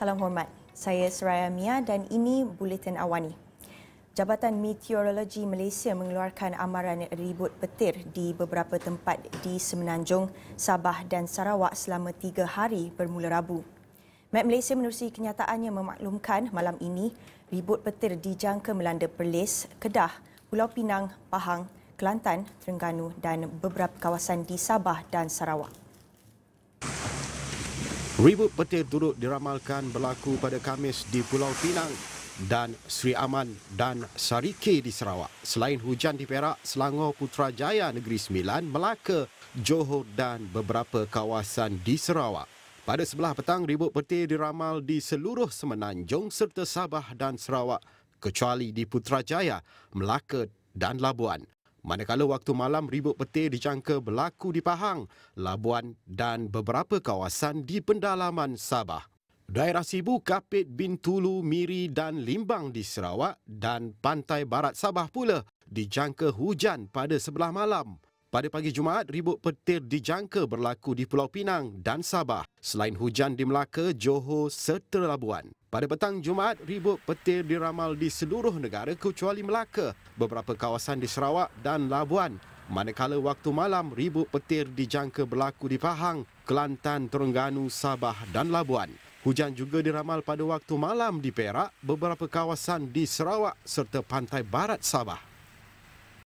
Salam hormat. Saya Seraya Mia dan ini Buletin Awani. Jabatan Meteorologi Malaysia mengeluarkan amaran ribut petir di beberapa tempat di Semenanjung, Sabah dan Sarawak selama tiga hari bermula Rabu. Met Malaysia menerusi kenyataannya memaklumkan malam ini ribut petir dijangka melanda Perlis, Kedah, Pulau Pinang, Pahang, Kelantan, Terengganu dan beberapa kawasan di Sabah dan Sarawak. Ribut petir turut diramalkan berlaku pada Kamis di Pulau Pinang dan Sri Aman dan Sarike di Sarawak. Selain hujan di Perak, Selangor, Putrajaya, Negeri Sembilan, Melaka, Johor dan beberapa kawasan di Sarawak. Pada sebelah petang, ribut petir diramal di seluruh Semenanjung serta Sabah dan Sarawak kecuali di Putrajaya, Melaka dan Labuan. Manakala waktu malam ribut petir dijangka berlaku di Pahang, Labuan dan beberapa kawasan di pendalaman Sabah. Daerah Sibu, Kapit, Bintulu, Miri dan Limbang di Sarawak dan pantai barat Sabah pula dijangka hujan pada sebelah malam. Pada pagi Jumaat, ribut petir dijangka berlaku di Pulau Pinang dan Sabah. Selain hujan di Melaka, Johor serta Labuan. Pada petang Jumaat, ribut petir diramal di seluruh negara kecuali Melaka, beberapa kawasan di Sarawak dan Labuan. Manakala waktu malam, ribut petir dijangka berlaku di Pahang, Kelantan, Terengganu, Sabah dan Labuan. Hujan juga diramal pada waktu malam di Perak, beberapa kawasan di Sarawak serta pantai barat Sabah.